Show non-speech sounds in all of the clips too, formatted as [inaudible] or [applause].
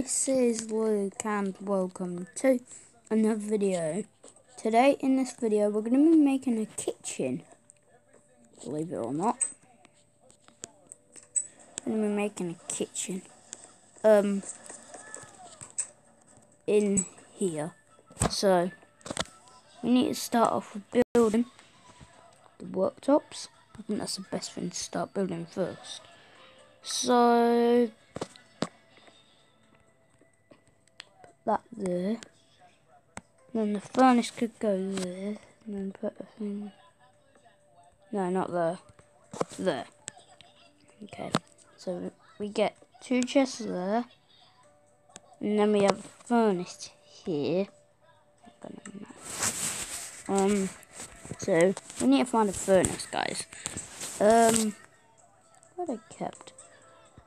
this is Luke and welcome to another video. Today in this video we're going to be making a kitchen, believe it or not. We're going to be making a kitchen um, in here. So we need to start off with building the worktops. I think that's the best thing to start building first. So that there. Then the furnace could go there. And then put a thing. No, not there. There. Okay. So we get two chests there. And then we have a furnace here. Um, so we need to find a furnace, guys. Um, what I kept?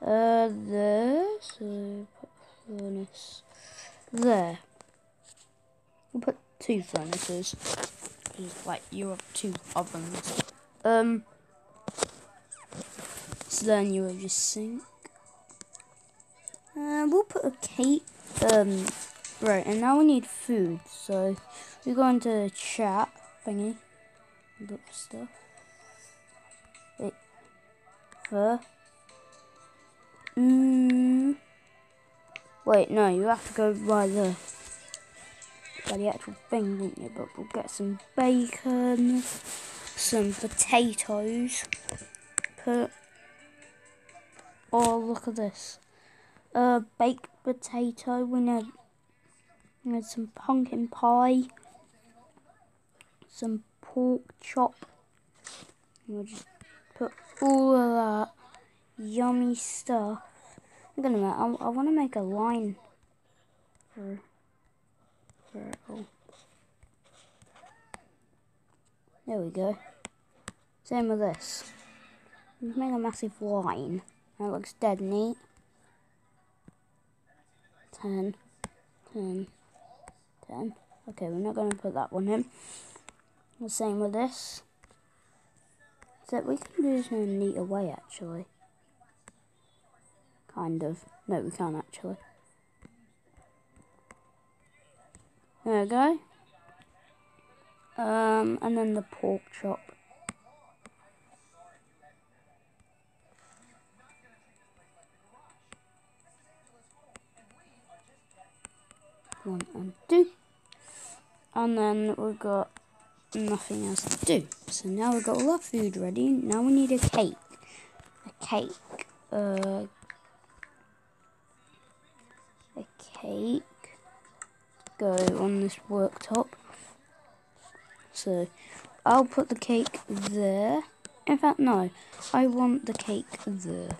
Uh, there. So put furnace there. We'll put two furnaces. Like, you have two ovens. Um, so then you will just sink. And we'll put a cake. Um, right, and now we need food. So, we go into chat thingy. Look stuff. Wait. Fur. Mmm. Wait, no, you have to go by the by the actual thing, don't you? But we'll get some bacon, some potatoes. Put. Oh, look at this. Uh, baked potato. We need, we need some pumpkin pie. Some pork chop. We'll just put all of that yummy stuff I'm gonna. I, I want to make a line for for oh. There we go. Same with this. Make a massive line. That looks dead neat. 10, 10, 10. Okay, we're not going to put that one in. The same with this. So we can do this in a neater way, actually. Kind of. No, we can't actually. There we go. Um, and then the pork chop. One and two. And then we've got nothing else to do. So now we've got all our food ready. Now we need a cake. A cake. Uh, cake go on this worktop. So I'll put the cake there. In fact, no, I want the cake there.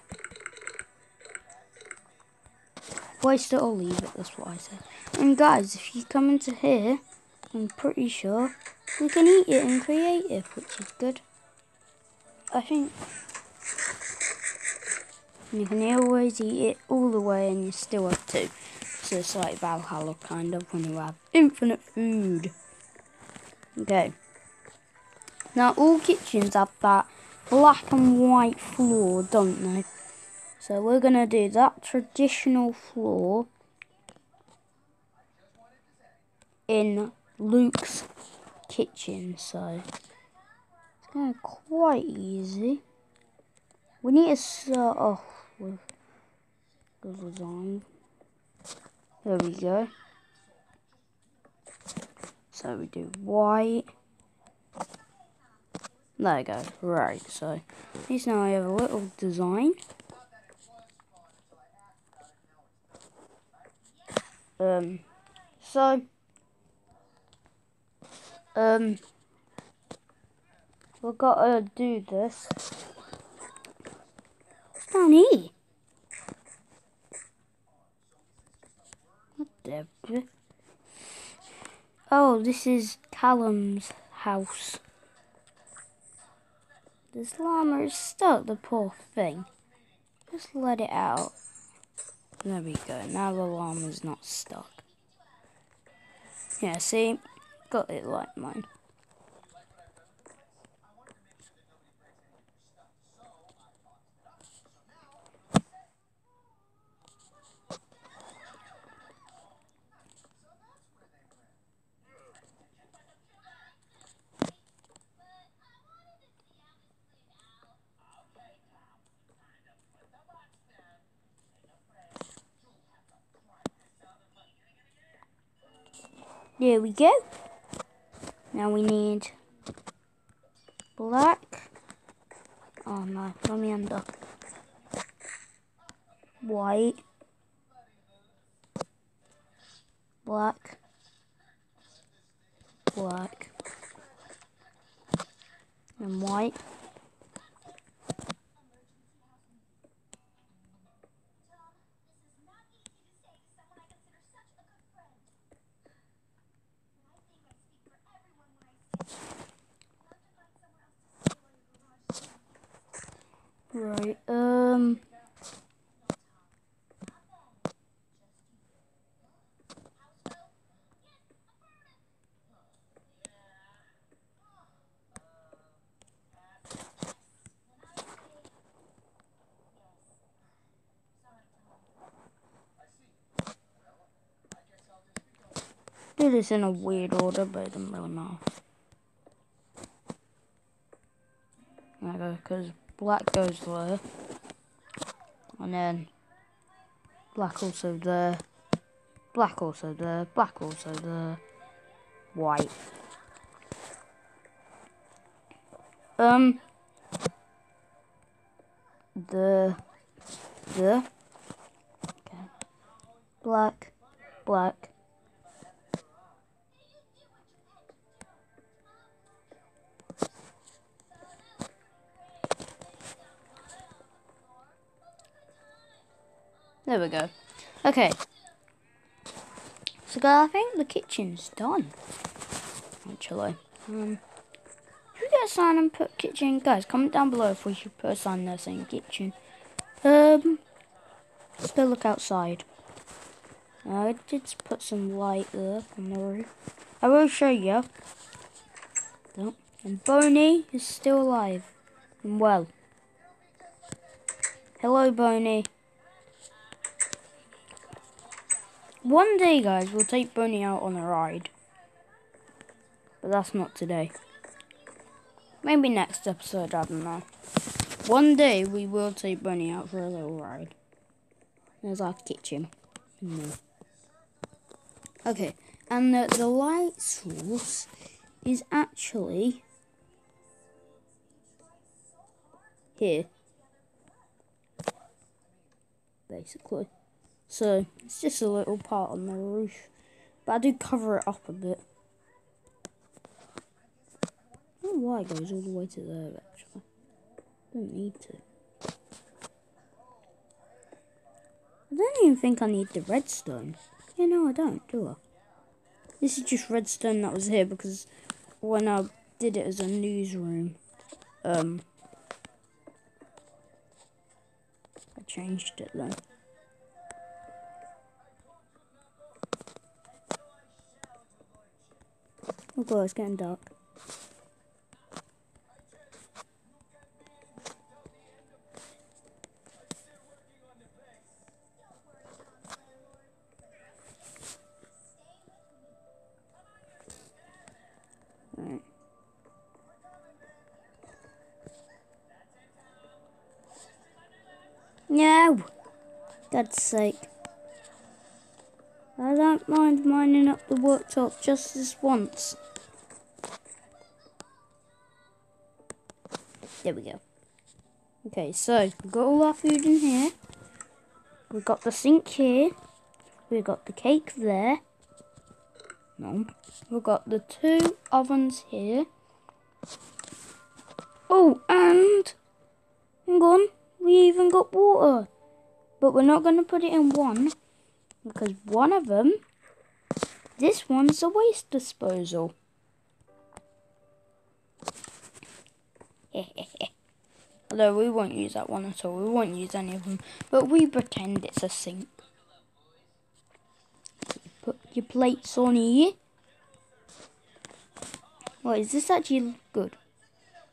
Waste it or leave it, that's what I said. And guys, if you come into here, I'm pretty sure we can eat it in creative, which is good. I think you can always eat it all the way and you still have two. It's like Valhalla kind of when you have infinite food. Okay. Now all kitchens have that black and white floor, don't they? So we're going to do that traditional floor in Luke's kitchen. So it's going to be quite easy. We need to start off with the design. There we go. So we do white. There we go. Right, so at least now I have a little design. Um, so, um, we've got to do this. What's down here? Oh, this is Callum's house. This llama is stuck, the poor thing. Just let it out. There we go. Now the llama's not stuck. Yeah, see? Got it like mine. There we go. Now we need black. Oh no, let me under. White. Black. Black. And white. Right, um... Do this in a weird order, but I don't really. Okay, because black goes there. And then black also there. Black also there. Black also there. White. Um. The. The. Okay. Black. Black. There we go. Okay. So I think the kitchen's done. Actually. Um, should we get a sign and put kitchen? Guys, comment down below if we should put a sign there saying kitchen. Um, let's go look outside. I did put some light there on the roof. I will show you. And Boney is still alive and well. Hello, Boney. One day, guys, we'll take Boney out on a ride. But that's not today. Maybe next episode, I don't know. One day, we will take Boney out for a little ride. There's our kitchen. Okay, and the, the light source is actually here. Basically. So it's just a little part on the roof. But I do cover it up a bit. I don't know why it goes all the way to there actually. Don't need to. I don't even think I need the redstone. Yeah, no, I don't, do I? This is just redstone that was here because when I did it as a newsroom, um, I changed it then. Oh god, it's getting dark. No! God's sake. I don't mind mining up the worktop just this once. There we go. Okay, so we've got all our food in here. We've got the sink here. We've got the cake there. No. We've got the two ovens here. Oh, and hang on, we even got water. But we're not going to put it in one because one of them, this one's a waste disposal. [laughs] Although we won't use that one at all. We won't use any of them. But we pretend it's a sink. Put your plates on here. What, is this actually good?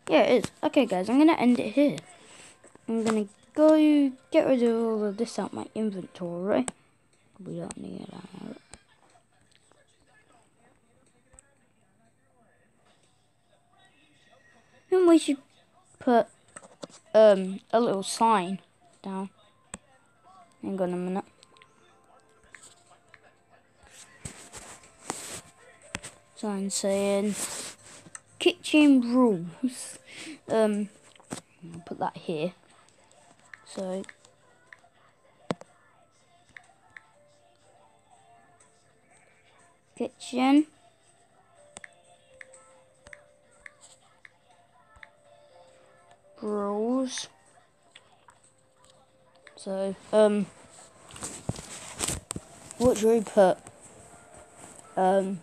Yeah, it is. Okay, guys, I'm going to end it here. I'm going to go get rid of all of this out my inventory. We don't need that. And we should put um a little sign down. Hang on a minute. sign saying kitchen rules. [laughs] Um, I'll put that here. So kitchen. So, um, what do we put? Um,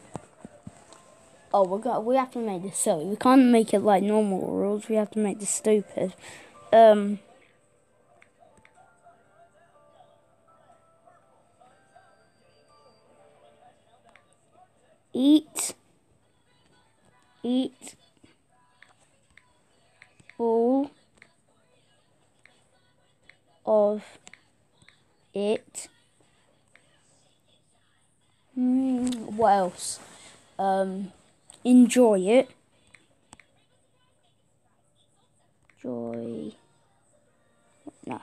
oh, we got we have to make this silly. We can't make it like normal rules. We have to make this stupid. Um. Eat, eat all of it. Mm, what else? Um, enjoy it. Joy. No.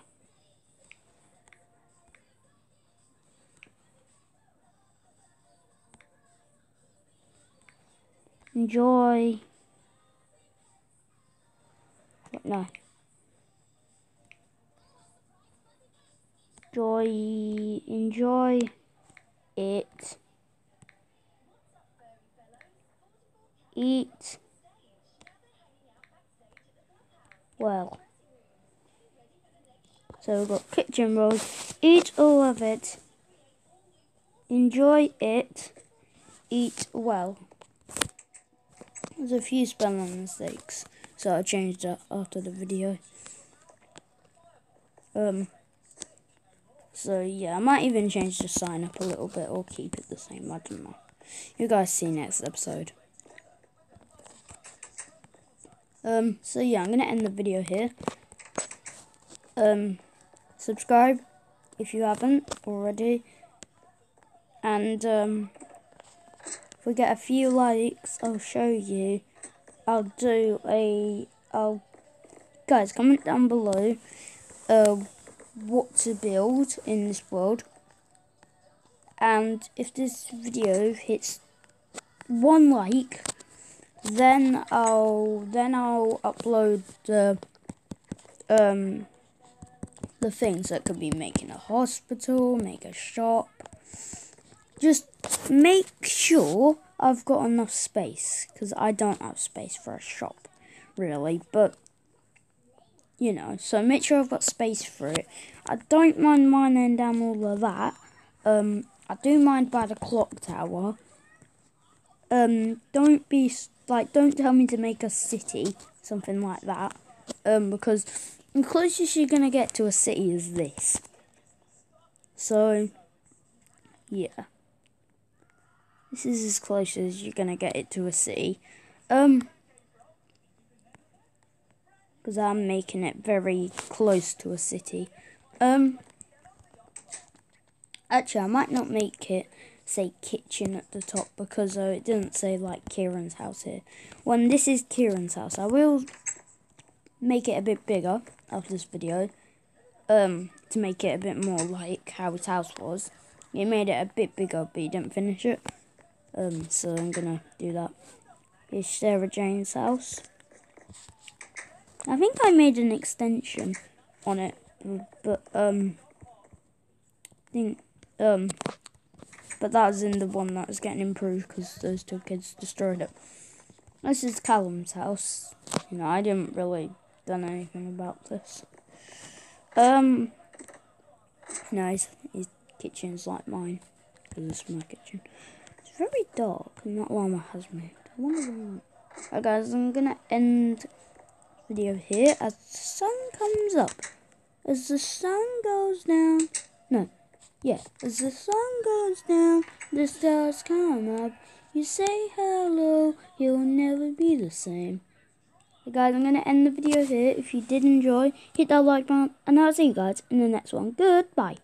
Enjoy. No. Joy. Enjoy it. Eat. Well. So we've got kitchen rolls. Eat all of it. Enjoy it. Eat well. There's a few spelling mistakes, so I changed that after the video. Um. So yeah, I might even change the sign up a little bit or keep it the same. I don't know. You guys see next episode. Um. So yeah, I'm gonna end the video here. Um. Subscribe if you haven't already, and um we get a few likes, I'll show you. I'll do a. I'll guys comment down below. Uh, what to build in this world. And if this video hits one like, then I'll then I'll upload the um the things that could be making a hospital, make a shop, just make sure I've got enough space because I don't have space for a shop really but you know so make sure I've got space for it. I don't mind mining down all of that. Um I do mind by the clock tower. Um don't be like don't tell me to make a city something like that. Um because the closest you're gonna get to a city is this. So yeah. This is as close as you're going to get it to a city. Um, because I'm making it very close to a city. Um, actually, I might not make it say kitchen at the top because uh, it didn't say like Kieran's house here. When this is Kieran's house, I will make it a bit bigger after this video. Um, to make it a bit more like how his house was. He made it a bit bigger, but he didn't finish it. Um, so I'm gonna do that. Here's Sarah Jane's house. I think I made an extension on it, but um, I think um, but that was in the one that was getting improved because those two kids destroyed it. This is Callum's house. You know, I didn't really done anything about this. Um, no, his, his kitchen's like mine because it's my kitchen It's very dark and that llama has moved. I wonder why. Guys, I'm gonna end video here as the sun comes up. As the sun goes down, no, yeah, as the sun goes down, the stars come up. You say hello, you'll never be the same. Hey guys, I'm gonna end the video here. If you did enjoy, hit that like button, and I'll see you guys in the next one. Goodbye.